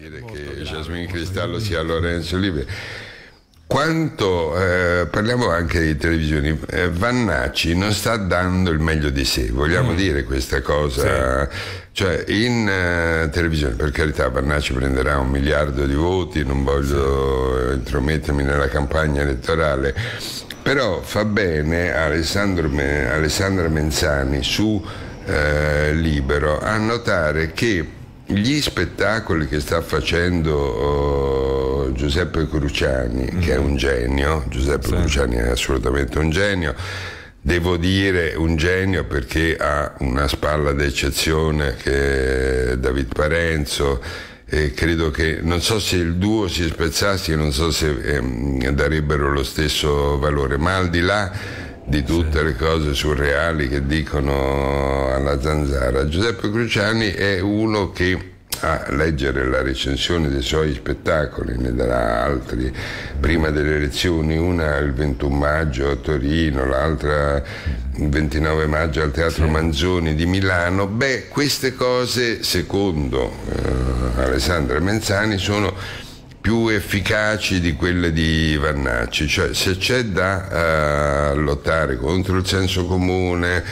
dire che Jasmine Cristallo sia Lorenzo Olive. Quanto eh, parliamo anche di televisioni, eh, Vannacci non sta dando il meglio di sé, vogliamo mm. dire questa cosa? Sì. Cioè, in eh, televisione, per carità, Vannacci prenderà un miliardo di voti, non voglio sì. intromettermi nella campagna elettorale, però fa bene Alessandra Menzani su eh, Libero a notare che gli spettacoli che sta facendo oh, Giuseppe Cruciani, mm. che è un genio, Giuseppe sì. Cruciani è assolutamente un genio, devo dire un genio perché ha una spalla d'eccezione che è David Parenzo e credo che non so se il duo si spezzasse, non so se ehm, darebbero lo stesso valore, ma al di là di tutte le cose surreali che dicono alla zanzara. Giuseppe Cruciani è uno che a leggere la recensione dei suoi spettacoli, ne darà altri prima delle elezioni, una il 21 maggio a Torino, l'altra il 29 maggio al Teatro sì. Manzoni di Milano, beh queste cose secondo eh, Alessandra Menzani sono più efficaci di quelle di Vannacci, cioè se c'è da uh, lottare contro il senso comune,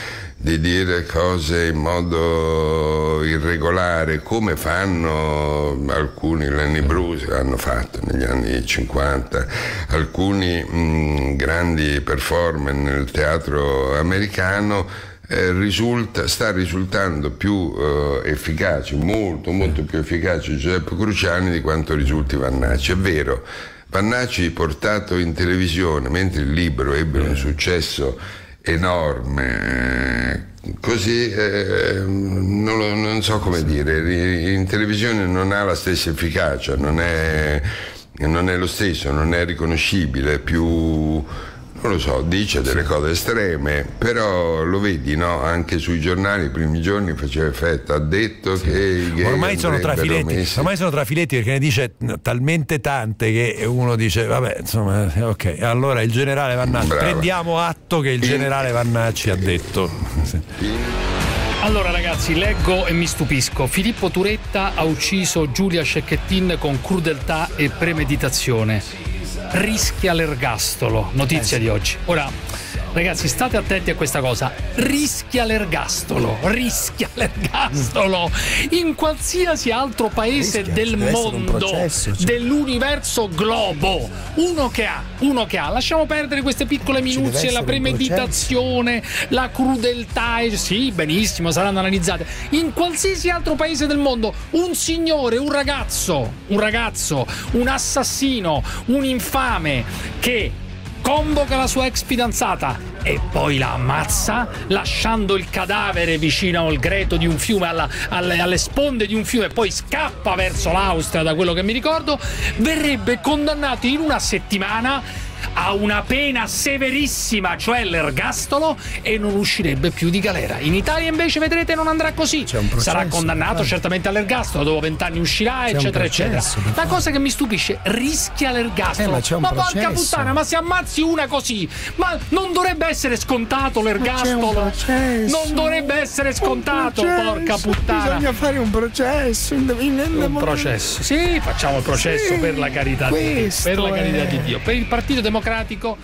di dire cose in modo irregolare come fanno alcuni Lenny Bruce hanno fatto negli anni 50 alcuni mh, grandi performer nel teatro americano eh, risulta, sta risultando più eh, efficace, molto molto più efficace Giuseppe Cruciani di quanto risulti Vannacci. È vero, Vannacci portato in televisione mentre il libro ebbe un successo enorme, eh, così eh, non, non, so come dire, in televisione non ha la stessa efficacia, non è, non è lo stesso, non è riconoscibile, è più non lo so, dice delle cose estreme, però lo vedi, no? Anche sui giornali i primi giorni faceva effetto, ha detto sì. che i gay ormai sono trafiletti, messi... ormai sono trafiletti perché ne dice talmente tante che uno dice vabbè, insomma, ok, allora il generale Vannacci, Brava. prendiamo atto che il generale Vannacci ha detto. Allora ragazzi, leggo e mi stupisco. Filippo Turetta ha ucciso Giulia Cecchettin con crudeltà e premeditazione rischia l'ergastolo. Notizia eh sì. di oggi. Ora, ragazzi, state attenti a questa cosa. Rischia l'ergastolo, rischia l'ergastolo in qualsiasi altro paese rischia, del mondo, processo, cioè. dell'universo globo. Uno che ha, uno che ha. Lasciamo perdere queste piccole minuzie, la premeditazione, la crudeltà. Eh, sì, benissimo, saranno analizzate. In qualsiasi altro paese del mondo, un signore, un ragazzo, un ragazzo, un assassino, un infame che convoca la sua ex fidanzata e poi la ammazza lasciando il cadavere vicino al greto di un fiume, alla, alle, alle, sponde di un fiume e poi scappa verso l'Austria da quello che mi ricordo, verrebbe condannato in una settimana a una pena severissima, cioè l'ergastolo, e non uscirebbe più di galera. In Italia invece vedrete non andrà così. Processo, Sarà condannato certamente all'ergastolo, dopo vent'anni uscirà, eccetera, processo, eccetera. La cosa che mi stupisce, rischia l'ergastolo. Eh, ma, ma porca puttana, ma se ammazzi una così, ma non dovrebbe essere scontato l'ergastolo? Non dovrebbe essere scontato, porca puttana. Bisogna fare un processo. Un processo. Sì, facciamo il processo sì, per la carità di Dio. Per la carità di Dio. Per il Partito Democratico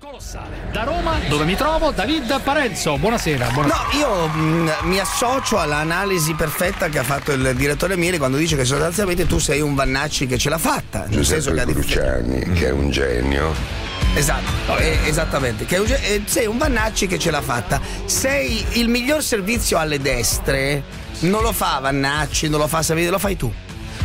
colossale. Da Roma, dove mi trovo, David Parenzo. Buonasera. buonasera. No, io mh, mm, mi associo all'analisi perfetta che ha fatto il direttore Mieri quando dice che sostanzialmente tu sei un Vannacci che ce l'ha fatta. Nel senso che Cruciani, che è un genio. Esatto, eh, esattamente. Che eh, sei un Vannacci che ce l'ha fatta. Sei il miglior servizio alle destre. Non lo fa Vannacci, non lo fa Savini, lo fai tu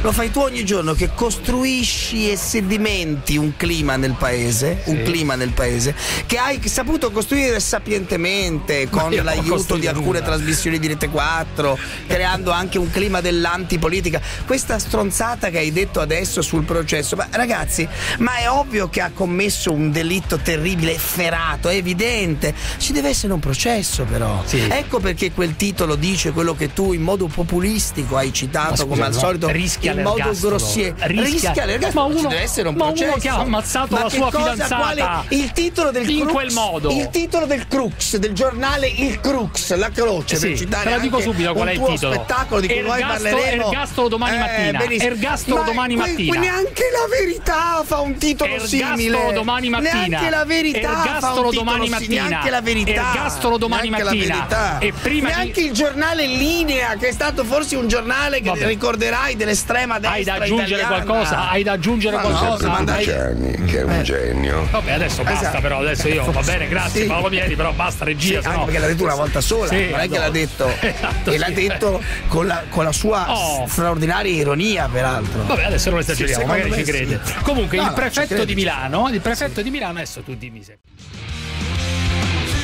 lo fai tu ogni giorno che costruisci e sedimenti un clima nel paese, sì. un clima nel paese, che hai saputo costruire sapientemente con l'aiuto di alcune nulla. trasmissioni di Rete 4, creando anche un clima dell'antipolitica. Questa stronzata che hai detto adesso sul processo, ma ragazzi, ma è ovvio che ha commesso un delitto terribile, efferato, è evidente. Ci deve essere un processo però. Sì. Ecco perché quel titolo dice quello che tu in modo populistico hai citato scusa, come al solito. Rischia rischia in modo grossiero. Rischia, rischia l'ergastolo. Ma uno, deve essere un ma processo. uno che ha ammazzato ma la sua cosa, fidanzata. Quale, il titolo del in crux, quel modo. Il titolo del crux del giornale Il Crux, la croce, sì, per citare te lo dico subito qual è il titolo. spettacolo di cui poi parleremo. Ergastolo domani mattina. Eh, Ergastolo domani mattina. Neanche la verità fa un titolo Ergastolo simile. domani mattina. Neanche la verità un domani mattina. Neanche la verità. Ergastolo domani mattina. E prima neanche il giornale Linea, che è stato forse un giornale che ricorderai dell'estrema destra. Hai da aggiungere italiana. qualcosa? Hai da aggiungere Ma qualcosa? No, Cruciani, che è un Eh. genio. Vabbè, adesso basta, Esatto. però adesso io va bene, grazie Sì. Paolo Mieli, però basta regia. Sì, sennò- anche perché l'ha detto una volta sola, Sì, non è che no. l'ha detto Esatto, e l'ha detto con la, con la sua Oh. straordinaria ironia, peraltro. Vabbè, adesso non esageriamo, Sì, magari ci crede. sì. Comunque, No, il no, prefetto di Milano, il prefetto di Milano, adesso tu dimmi se.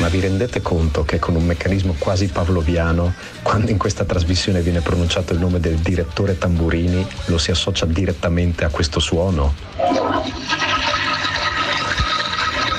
Ma vi rendete conto che con un meccanismo quasi pavloviano, quando in questa trasmissione viene pronunciato il nome del direttore Tamburini, lo si associa direttamente a questo suono?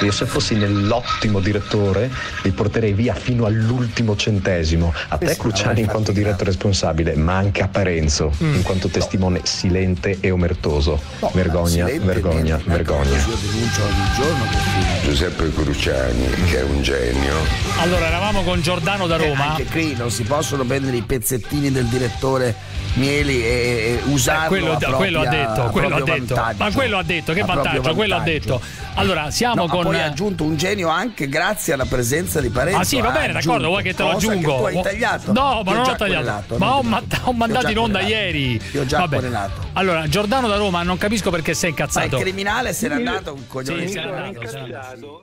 Io se fossi nell'ottimo direttore li porterei via fino all'ultimo centesimo. A te Cruciani in quanto direttore responsabile, ma anche a Parenzo in quanto testimone silente e omertoso. Vergogna, Silente, vergogna, niente, vergogna. Perché Giuseppe Cruciani, che è un genio. Allora, eravamo con Giordano da Roma. anche qui non si possono prendere i pezzettini del direttore Mieli e, e usarlo Eh, quello, a propria, quello ha detto, quello ha detto. vantaggio. Ma quello ha detto, che proprio vantaggio, quello ha vantaggio. detto. Allora, siamo No, con poi ha aggiunto un genio anche grazie alla presenza di Parenzo. Ah sì, va Ha bene, d'accordo, aggiunto, vuoi che te lo aggiungo? Che tu hai tagliato. No, ma non già ho tagliato. Ma ho, ma- ho mandato in onda ieri. Ti ho già Vabbè. querelato. Allora, Giordano da Roma, non capisco perché sei Ma il incazzato. criminale se n'è andato un coglione. Sì, se n'è andato.